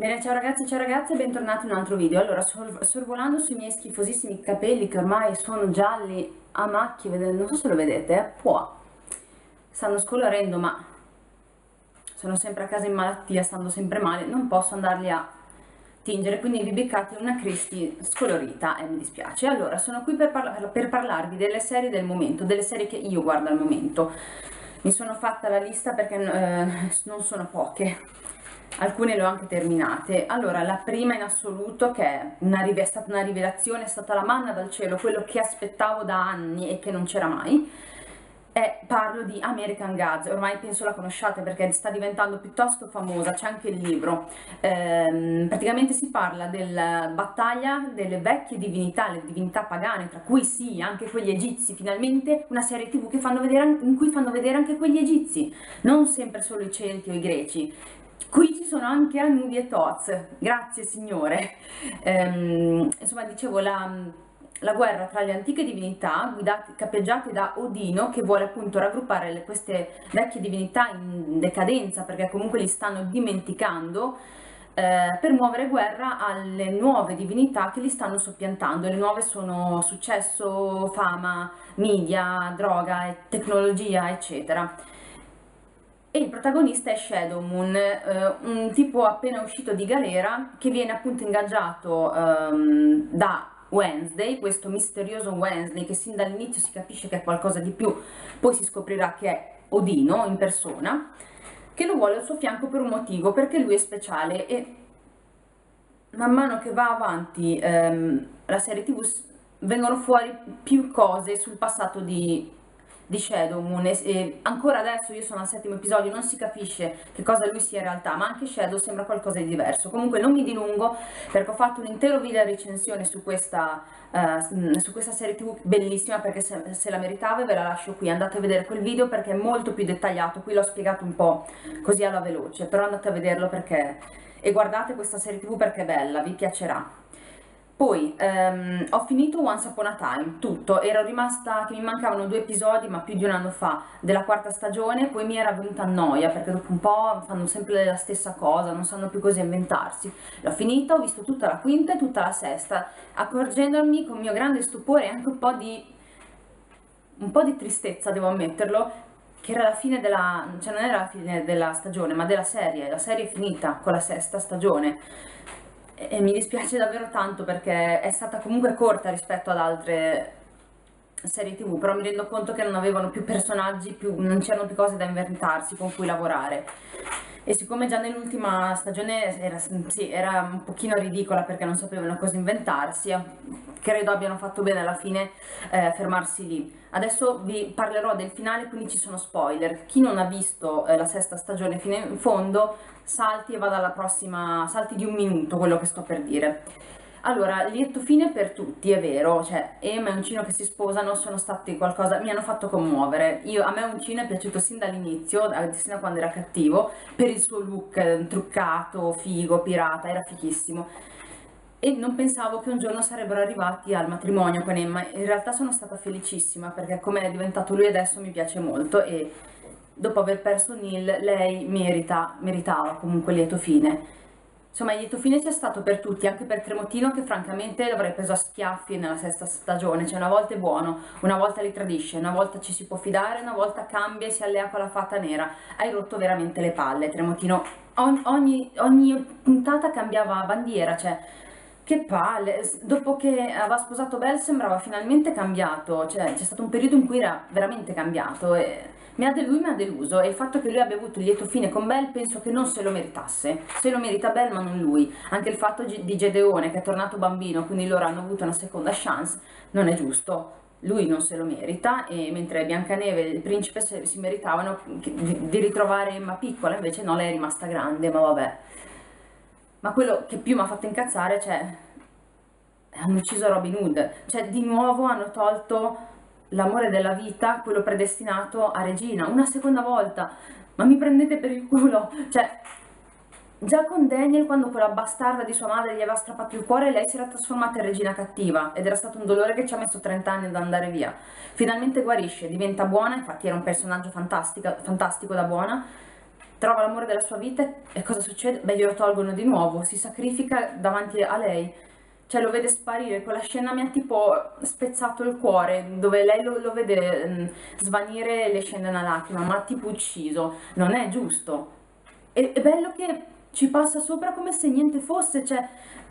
Bene, ciao ragazzi, ciao ragazze, bentornati in un altro video. Allora, sorvolando sui miei schifosissimi capelli che ormai sono gialli a macchie, non so se lo vedete, eh? può. Stanno scolorendo, ma sono sempre a casa in malattia, stando sempre male, non posso andarli a tingere, quindi vi beccate una Cristi scolorita e mi dispiace. Allora, sono qui per, parla per parlarvi delle serie del momento, delle serie che io guardo al momento. Mi sono fatta la lista perché eh, non sono poche alcune le ho anche terminate. Allora, la prima in assoluto, che è, una, è stata una rivelazione, è stata la manna dal cielo, quello che aspettavo da anni e che non c'era mai, è, parlo di American Gods, ormai penso la conosciate perché sta diventando piuttosto famosa, c'è anche il libro. Ehm, praticamente si parla della battaglia delle vecchie divinità, le divinità pagane, tra cui sì, anche quegli egizi, finalmente una serie tv vedere, in cui fanno vedere anche quegli egizi, non sempre solo i celti o i greci. Qui ci sono anche Anubi e Toz, grazie signore. Ehm, insomma, dicevo, la, la, guerra tra le antiche divinità, guidate, capeggiate da Odino, che vuole appunto raggruppare le, queste vecchie divinità in decadenza, perché comunque li stanno dimenticando, eh, per muovere guerra alle nuove divinità che li stanno soppiantando. Le nuove sono successo, fama, media, droga, tecnologia, eccetera e il protagonista è Shadow Moon, eh, un tipo appena uscito di galera che viene appunto ingaggiato ehm, da Wednesday, questo misterioso Wednesday che sin dall'inizio si capisce che è qualcosa di più, poi si scoprirà che è Odino in persona, che lo vuole al suo fianco per un motivo, perché lui è speciale e man mano che va avanti ehm, la serie tv vengono fuori più cose sul passato di di Shadow Moon. E, e, ancora adesso io sono al settimo episodio non si capisce che cosa lui sia in realtà ma anche Shadow sembra qualcosa di diverso. Comunque non mi dilungo perché ho fatto un intero video recensione su questa, uh, su questa serie tv bellissima perché se, se, la meritava ve la lascio qui. Andate a vedere quel video perché è molto più dettagliato qui l'ho spiegato un po' così alla veloce però andate a vederlo perché e guardate questa serie tv perché è bella vi piacerà poi um, ho finito Once Upon a Time, tutto, ero rimasta che mi mancavano due episodi ma più di un anno fa della quarta stagione, poi mi era venuta noia perché dopo un po' fanno sempre la stessa cosa, non sanno più cosa inventarsi. L'ho finita, ho visto tutta la quinta e tutta la sesta, accorgendomi con mio grande stupore e anche un po' di, un po' di tristezza, devo ammetterlo, che era la fine della, cioè non era la fine della stagione ma della serie, la serie è finita con la sesta stagione e mi dispiace davvero tanto perché è stata comunque corta rispetto ad altre serie tv, però mi rendo conto che non avevano più personaggi, più, non c'erano più cose da inventarsi con cui lavorare. E siccome già nell'ultima stagione era, sì, era, un pochino ridicola perché non sapevano cosa inventarsi, credo abbiano fatto bene alla fine eh, fermarsi lì. Adesso vi parlerò del finale, quindi ci sono spoiler. Chi non ha visto eh, la sesta stagione fino in fondo, salti e vada alla prossima, salti di un minuto quello che sto per dire. Allora, lieto fine per tutti, è vero, cioè Emma e Uncino che si sposano sono stati qualcosa, mi hanno fatto commuovere. Io, a me Uncino è piaciuto sin dall'inizio, sin da quando era cattivo, per il suo look eh, truccato, figo, pirata, era fichissimo. E non pensavo che un giorno sarebbero arrivati al matrimonio con Emma. In realtà sono stata felicissima perché come è diventato lui adesso mi piace molto e dopo aver perso Neil lei merita, meritava comunque lieto fine Insomma, il lieto fine c'è stato per tutti, anche per Tremotino che francamente l'avrei preso a schiaffi nella sesta stagione, cioè una volta è buono, una volta li tradisce, una volta ci si può fidare, una volta cambia e si allea con la fata nera. Hai rotto veramente le palle, Tremotino. Ogni, ogni, ogni puntata cambiava bandiera, cioè che palle, dopo che aveva sposato Belle sembrava finalmente cambiato, cioè c'è stato un periodo in cui era veramente cambiato e mi ha lui mi ha deluso e il fatto che lui abbia avuto il lieto fine con Belle penso che non se lo meritasse, se lo merita Belle ma non lui, anche il fatto di Gedeone che è tornato bambino quindi loro hanno avuto una seconda chance non è giusto, lui non se lo merita e mentre Biancaneve e il principe si meritavano di ritrovare Emma piccola invece no lei è rimasta grande ma vabbè ma quello che più mi ha fatto incazzare cioè hanno ucciso Robin Hood. Cioè di nuovo hanno tolto l'amore della vita, quello predestinato a Regina, una seconda volta, ma mi prendete per il culo, cioè già con Daniel quando quella bastarda di sua madre gli aveva strappato il cuore lei si era trasformata in regina cattiva. Ed era stato un dolore che ci ha messo 30 anni ad andare via. Finalmente guarisce, diventa buona infatti era un personaggio fantastico da buona trova l'amore della sua vita e cosa succede? Beh, glielo tolgono di nuovo, si sacrifica davanti a lei, cioè lo vede sparire, quella scena mi ha tipo spezzato il cuore, dove lei lo, lo vede mm, svanire e le scende una lacrima, ma tipo ucciso, non è giusto. E, è bello che ci passa sopra come se niente fosse, cioè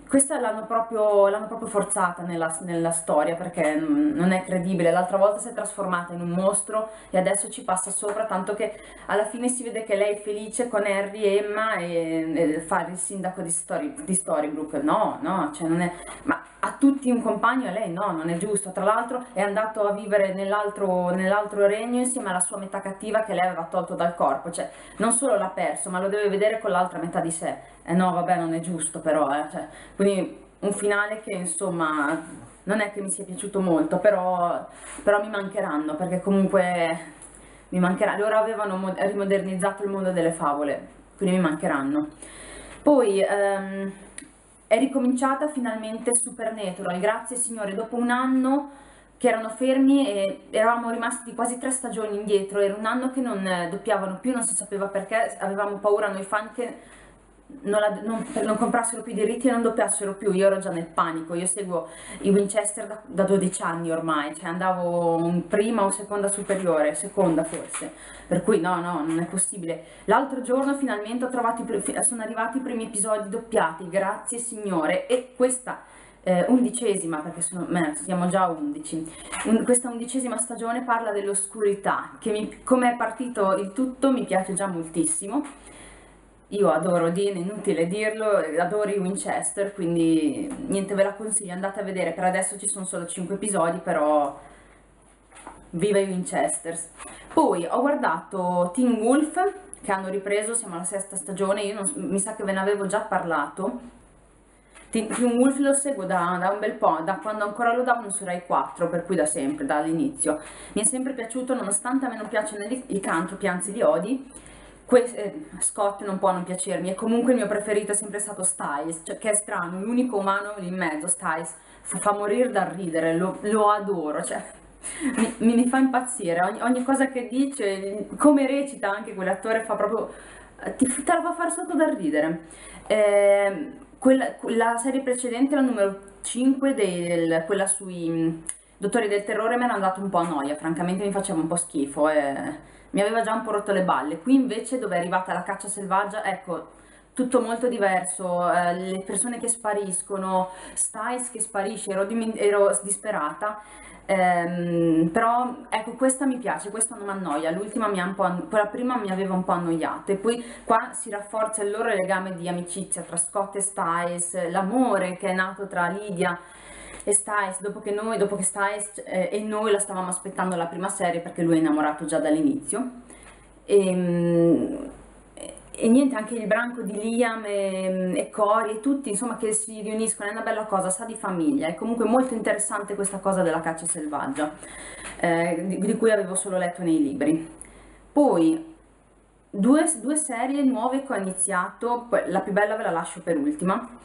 questa l'hanno proprio, l'hanno proprio forzata nella, nella, storia perché non è credibile. L'altra volta si è trasformata in un mostro e adesso ci passa sopra, tanto che alla fine si vede che lei è felice con Harry e Emma e, e fare il sindaco di, Story, di Storybrooke. No, no, cioè non è... Ma ha tutti un compagno e lei no, non è giusto. Tra l'altro è andato a vivere nell'altro, nell'altro regno insieme alla sua metà cattiva che lei aveva tolto dal corpo. Cioè non solo l'ha perso, ma lo deve vedere con l'altra metà di sé. Eh no, vabbè, non è giusto però, eh. Cioè, quindi un finale che insomma non è che mi sia piaciuto molto, però, però mi mancheranno perché comunque mi mancherà. Loro avevano rimodernizzato il mondo delle favole, quindi mi mancheranno. Poi... Um, è ricominciata finalmente Supernatural, grazie signore, dopo un anno che erano fermi e eravamo rimasti quasi tre stagioni indietro, era un anno che non doppiavano più, non si sapeva perché, avevamo paura noi fan che non, la, non, non, comprassero più i diritti e non doppiassero più, io ero già nel panico, io seguo i Winchester da, da 12 anni ormai, cioè andavo in prima o seconda superiore, seconda forse, per cui no, no, non è possibile. L'altro giorno finalmente trovato, sono arrivati i primi episodi doppiati, grazie signore, e questa eh, undicesima, perché sono, beh, siamo già a undici, un, questa undicesima stagione parla dell'oscurità, che come è partito il tutto mi piace già moltissimo io adoro Dean, inutile dirlo, adoro i Winchester, quindi niente, ve la consiglio, andate a vedere, per adesso ci sono solo 5 episodi, però viva i Winchesters. Poi ho guardato Teen Wolf, che hanno ripreso, siamo alla sesta stagione, io non, mi sa che ve ne avevo già parlato. Teen, Wolf lo seguo da, da, un bel po', da quando ancora lo davano su Rai 4, per cui da sempre, dall'inizio. Mi è sempre piaciuto, nonostante a me non piacciono i, i cantropi, anzi li odi, que- eh, Scott non può non piacermi e comunque il mio preferito è sempre stato Styles, cioè, che è strano, l'unico umano lì in mezzo, Styles, fa, fa morire dal ridere, lo, lo adoro, cioè, mi, mi, fa impazzire, ogni, ogni, cosa che dice, come recita anche quell'attore fa proprio, eh, ti, te la fa fare sotto dal ridere. Eh, quella, la serie precedente, la numero 5, del, quella sui mm, Dottori del Terrore, mi era andato un po' a noia, francamente mi faceva un po' schifo. Eh mi aveva già un po' rotto le balle. Qui invece dove è arrivata la caccia selvaggia, ecco, tutto molto diverso, eh, le persone che spariscono, Styles che sparisce, ero, ero disperata. Ehm, però ecco questa mi piace, questa non mi annoia, l'ultima mi ha un po' quella prima mi aveva un po' annoiato e poi qua si rafforza il loro legame di amicizia tra Scott e Styles, l'amore che è nato tra Lydia e Styles, dopo che noi, dopo che Styles eh, e noi la stavamo aspettando la prima serie perché lui è innamorato già dall'inizio. E, ehm, e, niente, anche il branco di Liam e, e Cory e tutti, insomma, che si riuniscono, è una bella cosa, sa di famiglia. È comunque molto interessante questa cosa della caccia selvaggia, eh, di, di, cui avevo solo letto nei libri. Poi, due, due serie nuove che ho iniziato, la più bella ve la lascio per ultima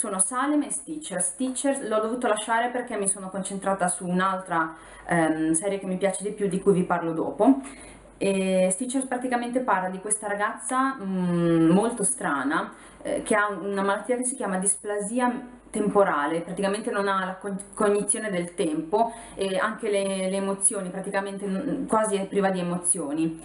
sono Salem e Stitcher. Stitcher l'ho dovuto lasciare perché mi sono concentrata su un'altra um, serie che mi piace di più, di cui vi parlo dopo. E Stitcher praticamente parla di questa ragazza um, molto strana eh, che ha una malattia che si chiama displasia temporale, praticamente non ha la cognizione del tempo e anche le, le emozioni, praticamente quasi è priva di emozioni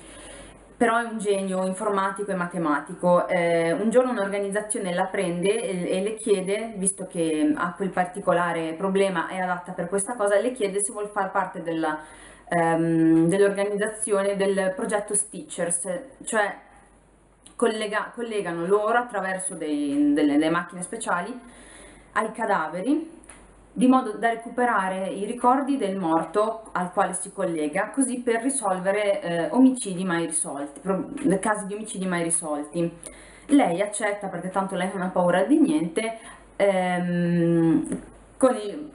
però è un genio informatico e matematico. Eh, un giorno un'organizzazione la prende e, e, le chiede, visto che ha quel particolare problema, è adatta per questa cosa, le chiede se vuole far parte della, ehm, dell'organizzazione del progetto Stitchers, cioè collega, collegano loro attraverso dei, delle, delle macchine speciali ai cadaveri di modo da recuperare i ricordi del morto al quale si collega, così per risolvere eh, omicidi mai risolti, casi di omicidi mai risolti. Lei accetta perché tanto lei non ha paura di niente, ehm, con, il,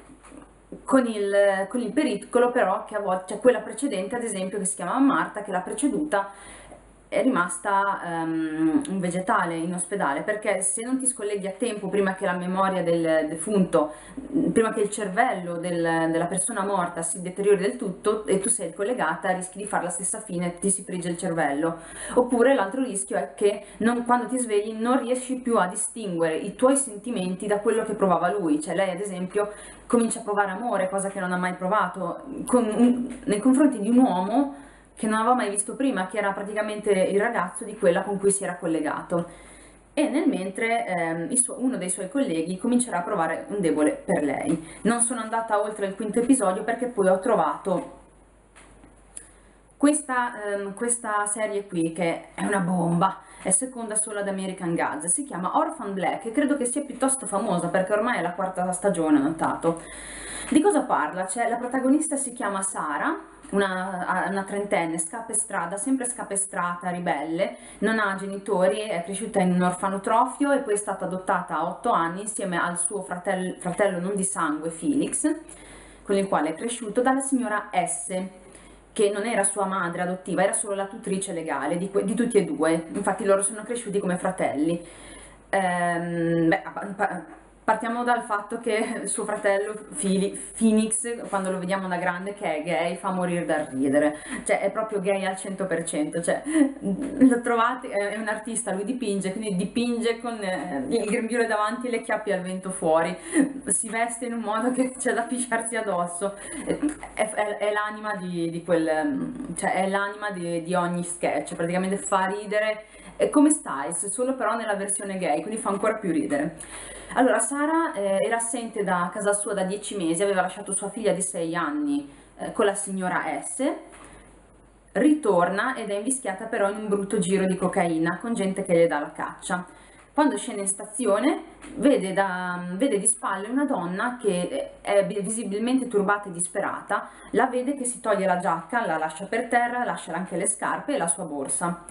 con, il, con il pericolo però che a volte, cioè quella precedente ad esempio che si chiama Marta, che l'ha preceduta, è rimasta um, un vegetale in ospedale perché se non ti scolleghi a tempo prima che la memoria del defunto, prima che il cervello del, della persona morta si deteriori del tutto e tu sei collegata rischi di fare la stessa fine, ti si frigge il cervello. Oppure l'altro rischio è che non, quando ti svegli non riesci più a distinguere i tuoi sentimenti da quello che provava lui, cioè lei ad esempio comincia a provare amore, cosa che non ha mai provato, con, nei confronti di un uomo che non aveva mai visto prima, che era praticamente il ragazzo di quella con cui si era collegato. E nel mentre ehm, suo, uno dei suoi colleghi comincerà a provare un debole per lei. Non sono andata oltre il quinto episodio perché poi ho trovato questa, ehm, questa serie qui che è una bomba, è seconda solo ad American Gods, si chiama Orphan Black e credo che sia piuttosto famosa perché ormai è la quarta stagione, ho notato. Di cosa parla? Cioè, la protagonista si chiama Sara, una, una trentenne, scapestrata, sempre scapestrata, ribelle, non ha genitori, è cresciuta in un orfanotrofio e poi è stata adottata a otto anni insieme al suo fratello, fratello non di sangue, Felix, con il quale è cresciuto, dalla signora S che non era sua madre adottiva, era solo la tutrice legale di, di tutti e due, infatti loro sono cresciuti come fratelli. Ehm, beh, Partiamo dal fatto che suo fratello Phoenix, quando lo vediamo da grande che è gay, fa morire da ridere, cioè è proprio gay al 100%, cioè lo trovate, è un artista, lui dipinge, quindi dipinge con eh, il grembiule davanti e le chiappe al vento fuori, si veste in un modo che c'è da pisciarsi addosso, è, è, è l'anima di, di, quel, cioè è l'anima di, di ogni sketch, praticamente fa ridere, è come Styles, solo però nella versione gay, quindi fa ancora più ridere. Allora, Sara eh, era assente da casa sua da dieci mesi, aveva lasciato sua figlia di sei anni eh, con la signora S, ritorna ed è invischiata però in un brutto giro di cocaina con gente che le dà la caccia. Quando scende in stazione vede, da, vede di spalle una donna che è visibilmente turbata e disperata, la vede che si toglie la giacca, la lascia per terra, lascia anche le scarpe e la sua borsa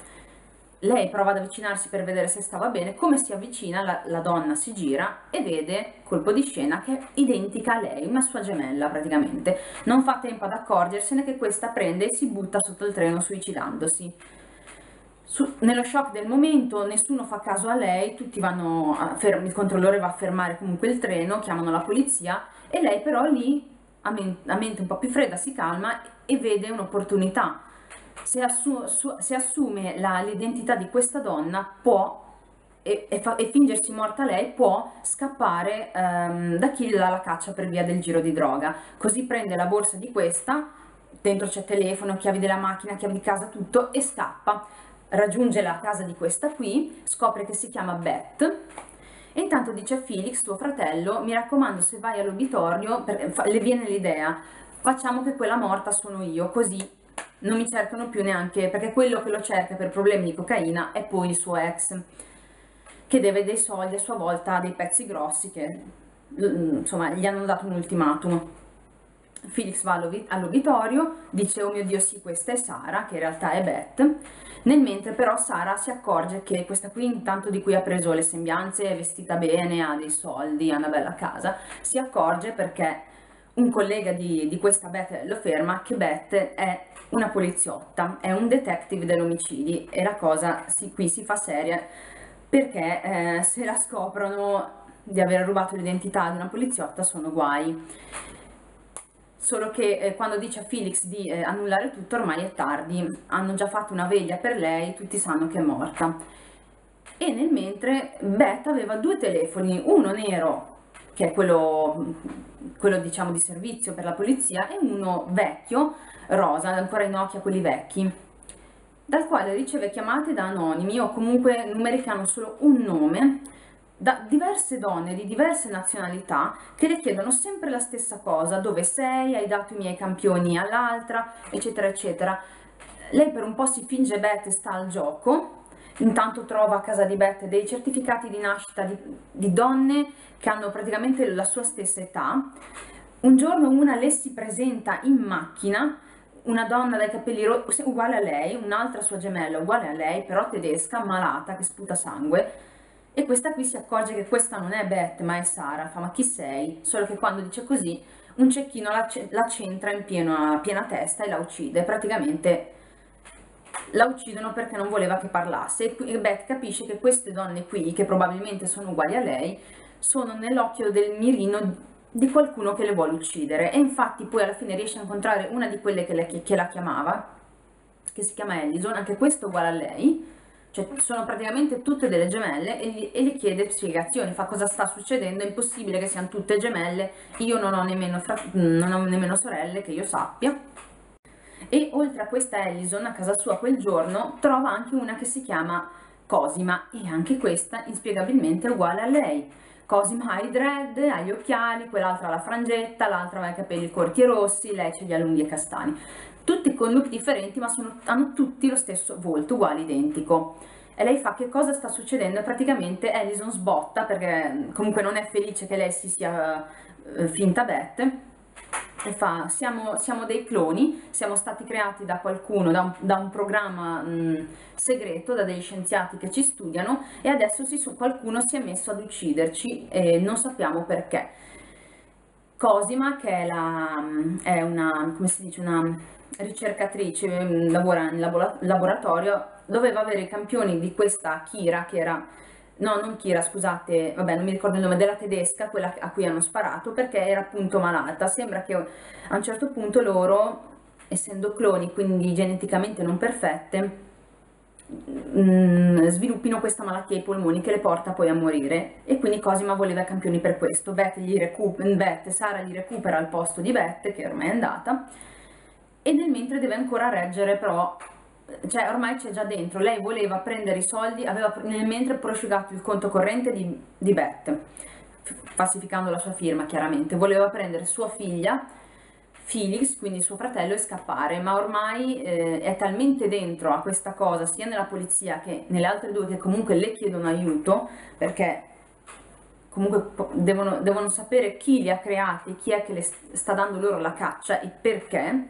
lei prova ad avvicinarsi per vedere se stava bene, come si avvicina la, la, donna si gira e vede, colpo di scena, che è identica a lei, una sua gemella praticamente. Non fa tempo ad accorgersene che questa prende e si butta sotto il treno suicidandosi. Su, nello shock del momento nessuno fa caso a lei, tutti vanno a ferm- il controllore va a fermare comunque il treno, chiamano la polizia e lei però lì a, men- a mente un po' più fredda si calma e vede un'opportunità se, assu su se assume l'identità di questa donna può e, e, e, fingersi morta lei può scappare um, da chi la caccia per via del giro di droga. Così prende la borsa di questa, dentro c'è telefono, chiavi della macchina, chiavi di casa, tutto e scappa. Raggiunge la casa di questa qui, scopre che si chiama Beth e intanto dice a Felix, suo fratello, mi raccomando se vai all'obitorio, le viene l'idea, facciamo che quella morta sono io, così non mi cercano più neanche, perché quello che lo cerca per problemi di cocaina è poi il suo ex, che deve dei soldi a sua volta, dei pezzi grossi che insomma gli hanno dato un ultimatum. Felix va all'obitorio, dice oh mio dio sì questa è Sara, che in realtà è Beth, nel mentre però Sara si accorge che questa qui intanto di cui ha preso le sembianze, è vestita bene, ha dei soldi, ha una bella casa, si accorge perché un collega di, di, questa Beth lo ferma che Beth è una poliziotta, è un detective dell'omicidi e la cosa si, qui si fa seria perché eh, se la scoprono di aver rubato l'identità di una poliziotta sono guai. Solo che eh, quando dice a Felix di eh, annullare tutto ormai è tardi, hanno già fatto una veglia per lei, tutti sanno che è morta. E nel mentre Beth aveva due telefoni, uno nero che è quello, quello diciamo di servizio per la polizia, e uno vecchio, rosa, ancora in Nokia, quelli vecchi, dal quale riceve chiamate da anonimi o comunque numeri che hanno solo un nome, da diverse donne di diverse nazionalità che le chiedono sempre la stessa cosa, dove sei, hai dato i miei campioni all'altra, eccetera, eccetera. Lei per un po' si finge Beth e sta al gioco, intanto trova a casa di Beth dei certificati di nascita di, di donne che hanno praticamente la sua stessa età. Un giorno una le si presenta in macchina, una donna dai capelli rossi uguale a lei, un'altra sua gemella uguale a lei, però tedesca, malata, che sputa sangue. E questa qui si accorge che questa non è Beth, ma è Sara. Fa, ma chi sei? Solo che quando dice così, un cecchino la, la centra in piena, piena testa e la uccide. Praticamente la uccidono perché non voleva che parlasse. E Beth capisce che queste donne qui, che probabilmente sono uguali a lei, sono nell'occhio del mirino di qualcuno che le vuole uccidere. E infatti poi alla fine riesce a incontrare una di quelle che, le, che la chiamava, che si chiama Ellison, anche questo uguale a lei, cioè sono praticamente tutte delle gemelle e gli, e gli, chiede spiegazioni, fa cosa sta succedendo, è impossibile che siano tutte gemelle, io non ho nemmeno, non ho nemmeno sorelle che io sappia. E oltre a questa Ellison, a casa sua quel giorno, trova anche una che si chiama Cosima e anche questa inspiegabilmente è uguale a lei. Cosima ha i dread, ha gli occhiali, quell'altra ha la frangetta, l'altra ha i capelli corti e rossi, lei ce li ha lunghi e castani tutti con look differenti ma sono, hanno tutti lo stesso volto, uguale, identico. E lei fa che cosa sta succedendo? Praticamente Alison sbotta perché comunque non è felice che lei si sia uh, finta Beth e fa siamo, siamo, dei cloni, siamo stati creati da qualcuno, da un, da un programma mh, segreto, da degli scienziati che ci studiano e adesso si, qualcuno si è messo ad ucciderci e non sappiamo perché. Cosima che è, la, è una, dice, una ricercatrice, lavora in laboratorio, doveva avere i campioni di questa Kira, che era, no non Kira, scusate, vabbè non mi ricordo il nome, della tedesca, quella a cui hanno sparato, perché era appunto malata. Sembra che a un certo punto loro, essendo cloni, quindi geneticamente non perfette, mm, sviluppino questa malattia ai polmoni che le porta poi a morire e quindi Cosima voleva i campioni per questo Beth, gli recu- Beth Sara gli recupera il posto di Beth che ormai è andata e nel mentre deve ancora reggere però cioè ormai c'è già dentro. Lei voleva prendere i soldi aveva nel mentre prosciugato il conto corrente di, di Beth falsificando la sua firma chiaramente. Voleva prendere sua figlia Felix, quindi suo fratello, e scappare, ma ormai eh, è talmente dentro a questa cosa, sia nella polizia che nelle altre due che comunque le chiedono aiuto, perché comunque devono, devono sapere chi li ha creati, chi è che le sta dando loro la caccia e perché,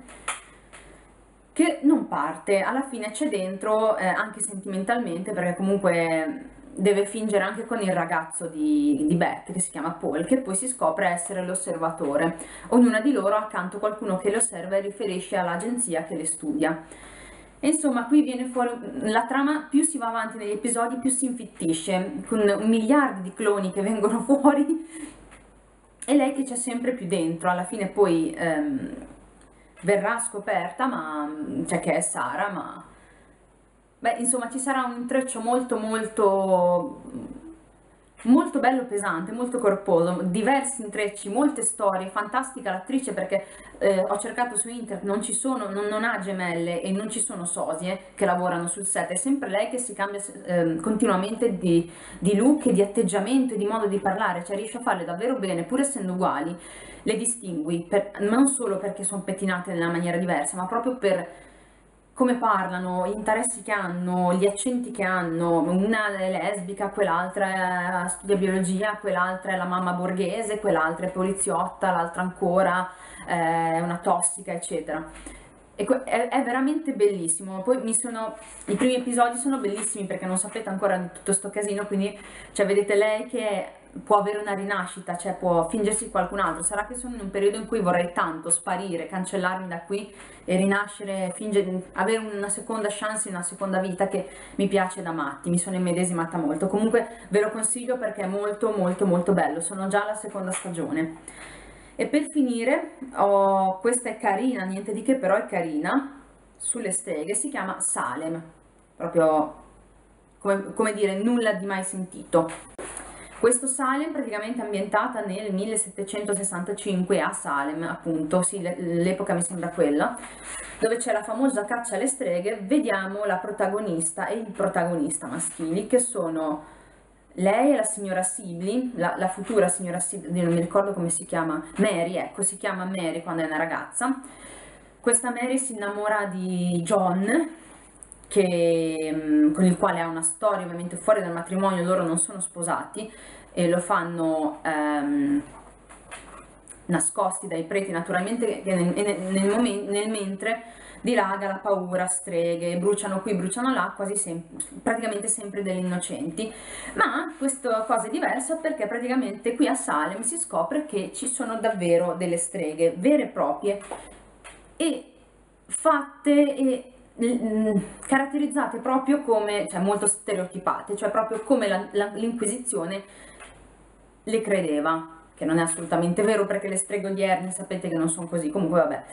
che non parte, alla fine c'è dentro eh, anche sentimentalmente perché comunque deve fingere anche con il ragazzo di, di Beth che si chiama Paul che poi si scopre essere l'osservatore. Ognuna di loro accanto qualcuno che le osserva e riferisce all'agenzia che le studia. E insomma qui viene fuori la trama più si va avanti negli episodi più si infittisce con miliardi di cloni che vengono fuori e lei che c'è sempre più dentro. Alla fine poi ehm, verrà scoperta, ma, cioè che è Sara, ma... Beh, insomma, ci sarà un intreccio molto molto molto bello pesante, molto corposo, diversi intrecci, molte storie, fantastica l'attrice perché eh, ho cercato su internet, non ci sono, non, non, ha gemelle e non ci sono sosie che lavorano sul set, è sempre lei che si cambia eh, continuamente di, di look di atteggiamento e di modo di parlare, cioè riesce a farle davvero bene, pur essendo uguali, le distingui, per, non solo perché sono pettinate nella maniera diversa, ma proprio per come parlano, gli interessi che hanno, gli accenti che hanno, una è lesbica, quell'altra studia biologia, quell'altra è la mamma borghese, quell'altra è poliziotta, l'altra ancora è una tossica, eccetera. È, è, veramente bellissimo. Poi mi sono, i primi episodi sono bellissimi perché non sapete ancora di tutto sto casino, quindi cioè, vedete lei che può avere una rinascita, cioè può fingersi qualcun altro. Sarà che sono in un periodo in cui vorrei tanto sparire, cancellarmi da qui e rinascere, fingere, avere una seconda chance, una seconda vita che mi piace da matti. Mi sono immedesimata molto. Comunque ve lo consiglio perché è molto molto molto bello. Sono già alla seconda stagione. E per finire, ho, questa è carina, niente di che, però è carina, sulle streghe, si chiama Salem, proprio come, come dire nulla di mai sentito. Questo Salem praticamente è ambientata nel 1765 a Salem, appunto, sì, l'epoca mi sembra quella, dove c'è la famosa caccia alle streghe, vediamo la protagonista e il protagonista maschili, che sono lei e la signora Sibley, la, la, futura signora Sibley, non mi ricordo come si chiama, Mary, ecco, si chiama Mary quando è una ragazza. Questa Mary si innamora di John, che, con il quale ha una storia ovviamente fuori dal matrimonio, loro non sono sposati e lo fanno ehm, nascosti dai preti naturalmente nel, nel, momento, nel mentre dilaga la paura, streghe, bruciano qui, bruciano là, quasi sempre, praticamente sempre delle innocenti. Ma questa cosa è diversa perché praticamente qui a Salem si scopre che ci sono davvero delle streghe vere e proprie e fatte e caratterizzate proprio come, cioè molto stereotipate, cioè proprio come l'Inquisizione le credeva che non è assolutamente vero perché le streghe odierne sapete che non sono così, comunque vabbè.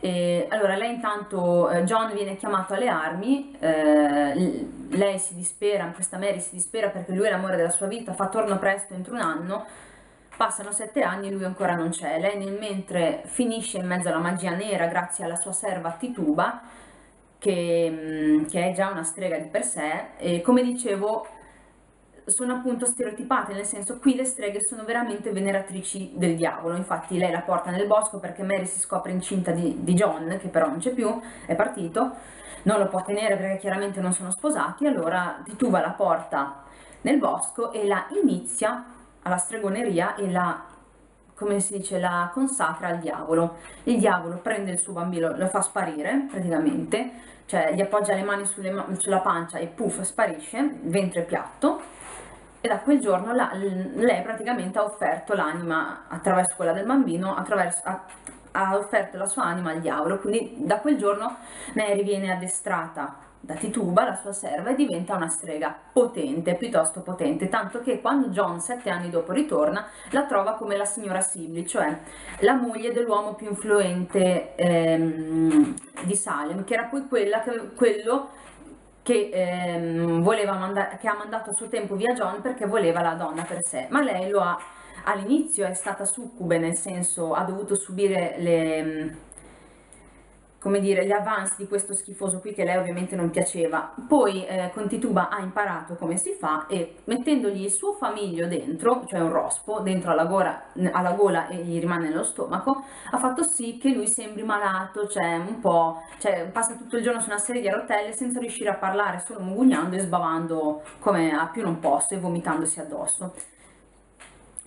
E, allora lei intanto, eh, John viene chiamato alle armi, eh, lei si dispera, questa Mary si dispera perché lui è l'amore della sua vita, fa torno presto entro un anno, passano sette anni e lui ancora non c'è, lei nel mentre finisce in mezzo alla magia nera grazie alla sua serva Tituba, che, che è già una strega di per sé, e come dicevo sono appunto stereotipate, nel senso qui le streghe sono veramente veneratrici del diavolo, infatti lei la porta nel bosco perché Mary si scopre incinta di, di John, che però non c'è più, è partito, non lo può tenere perché chiaramente non sono sposati, allora Tituba la porta nel bosco e la inizia alla stregoneria e la come si dice, la consacra al diavolo. Il diavolo prende il suo bambino, lo fa sparire praticamente, cioè gli appoggia le mani sulle, sulla pancia e puff, sparisce, ventre piatto e da quel giorno la, lei praticamente ha offerto l'anima attraverso quella del bambino, ha, ha, offerto la sua anima al diavolo, quindi da quel giorno Mary viene addestrata da Tituba, la sua serva, e diventa una strega potente, piuttosto potente, tanto che quando John sette anni dopo ritorna la trova come la signora Sibley, cioè la moglie dell'uomo più influente ehm, di Salem, che era poi quella che, quello che, ehm, manda- che ha mandato a suo tempo via John perché voleva la donna per sé, ma lei lo ha all'inizio è stata succube, nel senso ha dovuto subire le come dire, gli avanzi di questo schifoso qui che lei ovviamente non piaceva. Poi eh, con Tituba ha imparato come si fa e mettendogli il suo famiglio dentro, cioè un rospo, dentro alla gola, alla gola e gli rimane nello stomaco, ha fatto sì che lui sembri malato, cioè un po', cioè passa tutto il giorno su una serie di rotelle senza riuscire a parlare, solo mugugnando e sbavando come a più non posso e vomitandosi addosso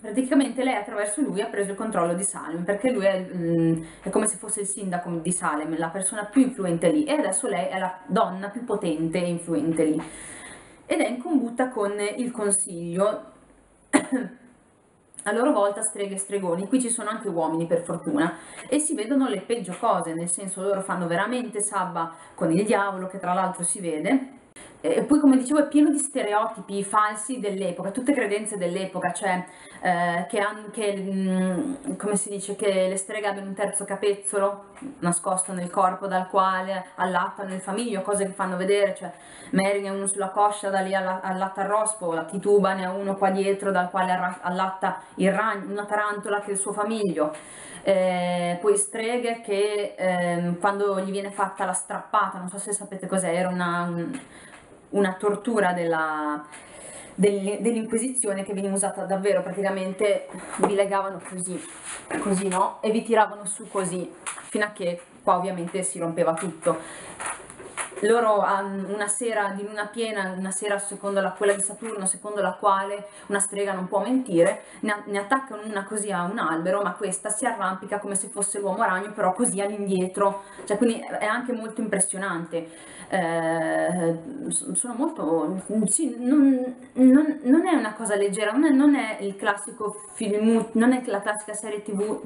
praticamente lei attraverso lui ha preso il controllo di Salem perché lui è, mm, è, come se fosse il sindaco di Salem, la persona più influente lì e adesso lei è la donna più potente e influente lì. Ed è in combutta con il consiglio. A loro volta streghe e stregoni, qui ci sono anche uomini per fortuna e si vedono le peggio cose, nel senso loro fanno veramente sabba con il diavolo che tra l'altro si vede e poi come dicevo è pieno di stereotipi falsi dell'epoca, tutte credenze dell'epoca, cioè eh, che, anche, mh, mm, come si dice, che le streghe abbiano un terzo capezzolo nascosto nel corpo dal quale allattano il famiglio, cose che fanno vedere, cioè Mary ne ha uno sulla coscia, da lì allatta il rospo, la tituba ne ha uno qua dietro dal quale allatta il ragno, una tarantola che è il suo famiglio. Eh, poi streghe che eh, quando gli viene fatta la strappata, non so se sapete cos'è, era una, un, una tortura della, dell'inquisizione che veniva usata davvero praticamente vi legavano così così no? E vi tiravano su così fino a che qua ovviamente si rompeva tutto loro hanno una sera di luna piena, una sera secondo la, quella di Saturno, secondo la quale una strega non può mentire, ne, ne, attaccano una così a un albero, ma questa si arrampica come se fosse l'uomo ragno, però così all'indietro, cioè quindi è anche molto impressionante. Eh, sono molto... Sì, non, non, non, è una cosa leggera, non è, non è il classico film, non è la classica serie tv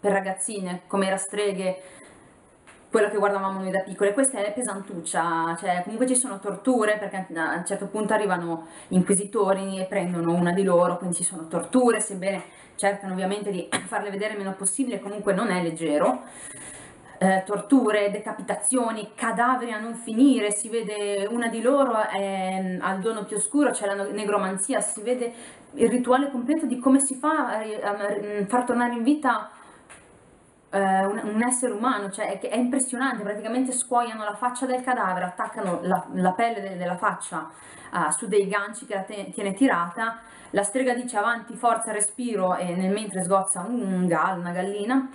per ragazzine come era Streghe quello che guardavamo noi da piccole, questa è pesantuccia, cioè comunque ci sono torture perché a un certo punto arrivano inquisitori e prendono una di loro, quindi ci sono torture, sebbene cercano ovviamente di farle vedere il meno possibile, comunque non è leggero. Eh, torture, decapitazioni, cadaveri a non finire, si vede una di loro è al dono più oscuro, c'è la negromanzia, si vede il rituale completo di come si fa a, a, a far tornare in vita eh, un, un, essere umano, cioè è, è, impressionante, praticamente scuoiano la faccia del cadavere, attaccano la, la pelle de, della faccia uh, su dei ganci che la te, tiene tirata, la strega dice avanti, forza, respiro e nel mentre sgozza un, un gallo, una gallina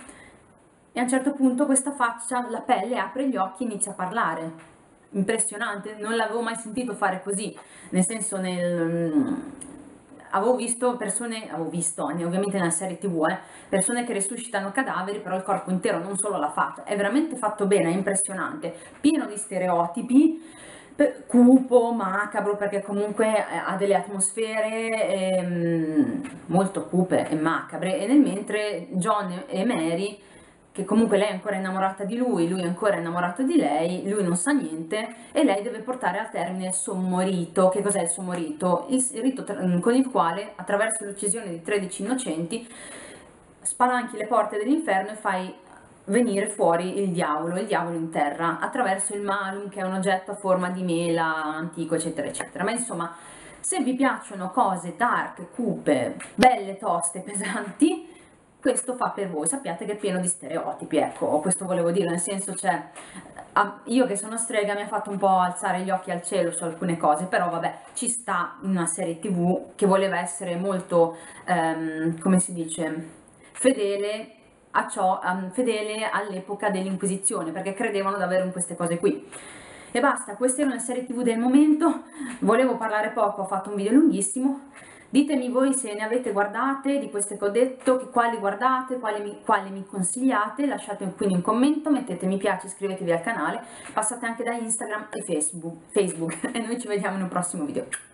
e a un certo punto questa faccia, la pelle apre gli occhi e inizia a parlare. Impressionante, non l'avevo mai sentito fare così, nel senso nel, avevo visto persone, avevo visto ovviamente nella serie tv, eh, persone che resuscitano cadaveri, però il corpo intero, non solo la faccia, è veramente fatto bene, è impressionante, pieno di stereotipi, cupo, macabro, perché comunque eh, ha delle atmosfere ehm, molto cupe e macabre, e nel mentre John e Mary che comunque lei è ancora innamorata di lui, lui è ancora innamorato di lei, lui non sa niente e lei deve portare a termine il suo morito. Che cos'è il suo morito? Il rito con il quale, attraverso l'uccisione di 13 innocenti, spalanchi le porte dell'inferno e fai venire fuori il diavolo, il diavolo in terra, attraverso il malum che è un oggetto a forma di mela antico eccetera eccetera. Ma insomma, se vi piacciono cose dark, cupe, belle, toste, pesanti, questo fa per voi, sappiate che è pieno di stereotipi, ecco, questo volevo dire, nel senso c'è, io che sono strega mi ha fatto un po' alzare gli occhi al cielo su alcune cose, però vabbè, ci sta in una serie tv che voleva essere molto, um, come si dice, fedele a ciò, um, fedele all'epoca dell'Inquisizione, perché credevano davvero in queste cose qui. E basta, questa era una serie tv del momento, volevo parlare poco, ho fatto un video lunghissimo, Ditemi voi se ne avete guardate di queste che ho detto, quali guardate, quali mi, quali mi consigliate, lasciate quindi un commento, mettete mi piace, iscrivetevi al canale, passate anche da Instagram e Facebook, Facebook e noi ci vediamo in un prossimo video.